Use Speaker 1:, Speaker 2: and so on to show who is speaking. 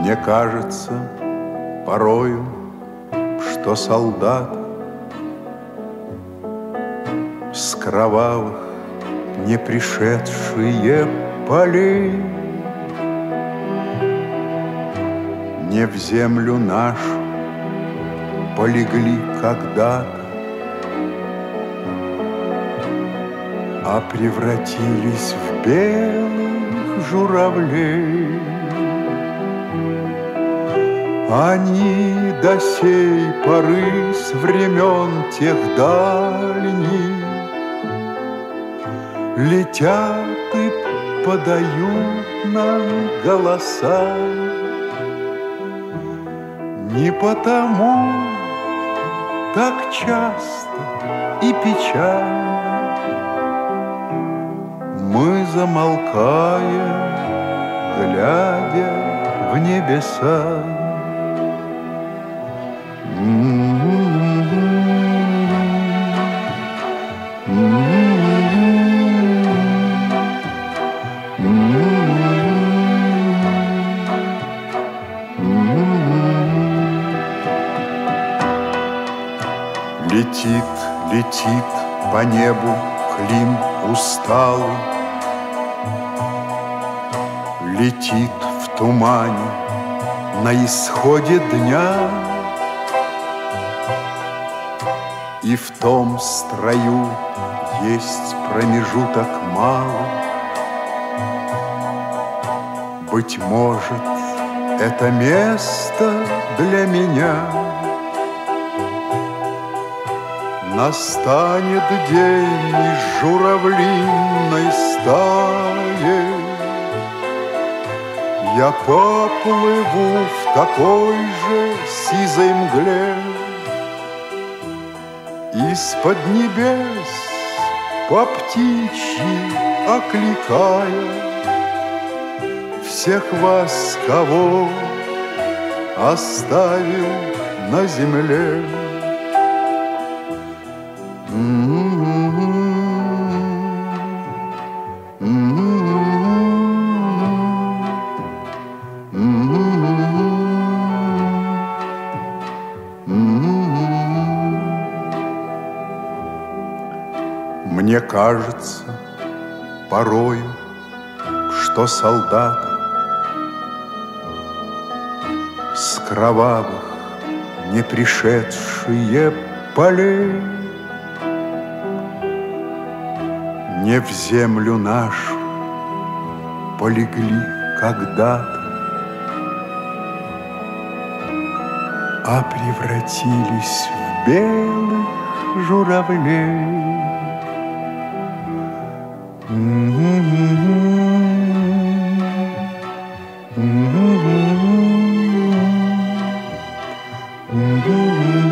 Speaker 1: Мне кажется порою, что солдат С кровавых не пришедшие полей Не в землю нашу полегли когда-то А превратились в белых журавлей Они до сей поры с времен тех дальних Летят и подают нам голоса Не потому так часто и печально Мы замолкаем, глядя в небеса. Летит, летит по небу Клим усталый, Летит в тумане на исходе дня И в том строю есть промежуток мало Быть может, это место для меня. Настанет день из журавлиной стаи. Я поплыву в такой же сизой мгле Из-под небес по птичьи окликая Всех вас, кого оставил на земле. Мне кажется порою, что солдаты С кровавых не пришедшие полей Не в землю нашу полегли когда-то, А превратились в белых журавлей. Mm-hmm. mm-hmm, mm-hmm. mm-hmm